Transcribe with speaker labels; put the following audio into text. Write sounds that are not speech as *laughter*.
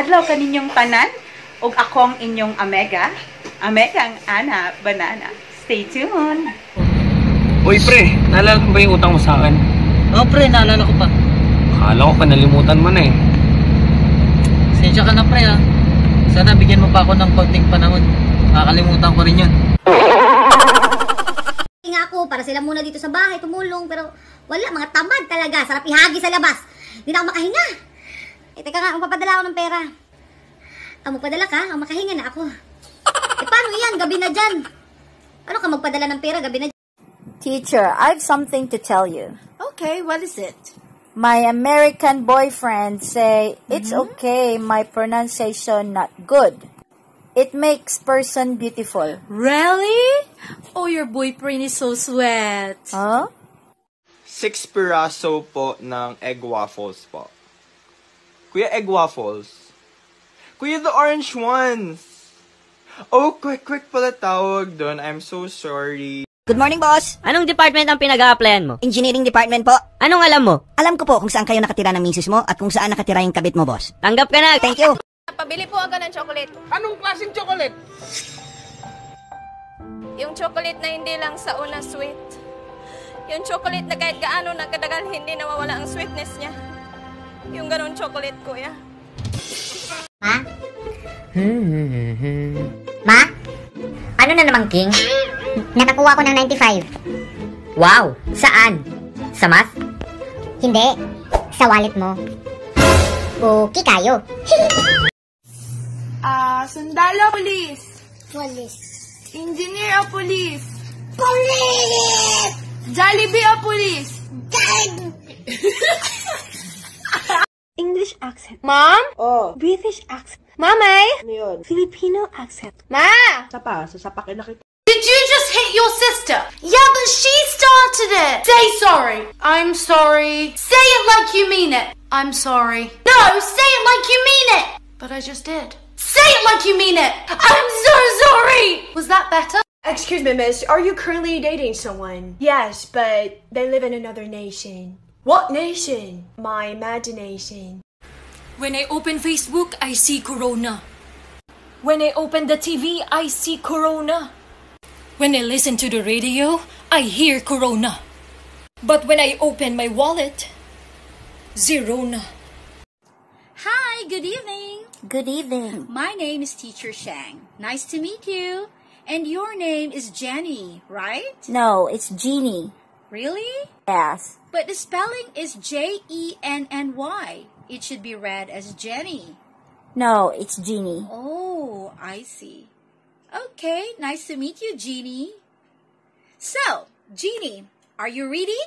Speaker 1: adlaw kaninyong tanan ug akong inyong Amega. Amega ang Ana Banana. Stay tuned.
Speaker 2: Uy, pre, naalala mo ba yung utang mo sa akin?
Speaker 3: Oo, pre, naalala ko pa.
Speaker 2: Akala ko pa nalimutan mo na eh.
Speaker 3: Sensya ka na, pre, ha. Sana bigyan mo pa ako ng konting panahon. Makakalimutan ko rin yun.
Speaker 4: nga ako para sila muna dito sa bahay tumulong pero wala mga tamad talaga sarap ihagi sa labas hindi na ako makahinga eh teka nga magpapadala ako ng pera ah magpadala ka ah, makahinga na ako eh paano yan gabi na dyan ano ka magpadala ng pera gabi na dyan
Speaker 5: Teacher, I have something to tell you.
Speaker 6: Okay, what is it?
Speaker 5: My American boyfriend say it's okay my pronunciation not good. It makes person beautiful.
Speaker 6: Really? Oh, your boyfriend is so sweet.
Speaker 5: Huh?
Speaker 7: Six piraso po ng egg waffles po. Kuya, egg waffles. Kuya, the orange ones. Oh, quick, quick pala tawag doon. I'm so sorry.
Speaker 8: Good morning, boss.
Speaker 9: Anong department ang pinag-a-applyan mo?
Speaker 8: Engineering department po.
Speaker 9: Anong alam mo?
Speaker 8: Alam ko po kung saan kayo nakatira ng misis mo at kung saan nakatira yung kabit mo, boss.
Speaker 9: Tanggap ka na.
Speaker 8: Thank you.
Speaker 10: Pabili po ako ng chocolate.
Speaker 2: Anong klaseng chocolate?
Speaker 10: Yung chocolate na hindi lang sa una sweet. Yung chocolate na kahit gaano nagkadagal, hindi nawawala ang sweetness niya. Yung ganun chocolate, kuya.
Speaker 4: ma ma ano na naman king nakakuha ko ng 95
Speaker 9: Wow! Saan? Sa math?
Speaker 4: hindi sa wallet mo okay kayo *laughs*
Speaker 6: Ah, sundalo police.
Speaker 4: police
Speaker 6: Engineer a police.
Speaker 4: police
Speaker 6: Jollibee a police. English *laughs* accent. Mom? Oh. British accent. Mamay? Ano yun? Filipino accent. Ma!
Speaker 11: Did you just hit your sister? Yeah, but she started it. Say sorry. I'm sorry. Say it like you mean it. I'm sorry. No, say it like you mean it. But I just did. Say it like you mean it. I'm so sorry. Was that better?
Speaker 6: Excuse me, miss. Are you currently dating someone? Yes, but they live in another nation. What nation? My imagination.
Speaker 11: When I open Facebook, I see Corona.
Speaker 6: When I open the TV, I see Corona.
Speaker 11: When I listen to the radio, I hear Corona. But when I open my wallet, Zerona.
Speaker 12: Hi, good evening.
Speaker 5: Good evening.
Speaker 12: My name is Teacher Shang. Nice to meet you. And your name is Jenny, right?
Speaker 5: No, it's Jeannie.
Speaker 12: Really?
Speaker 5: Yes.
Speaker 12: But the spelling is J E N N Y. It should be read as Jenny.
Speaker 5: No, it's Jeannie.
Speaker 12: Oh, I see. Okay, nice to meet you, Jeannie. So, Jeannie, are you ready?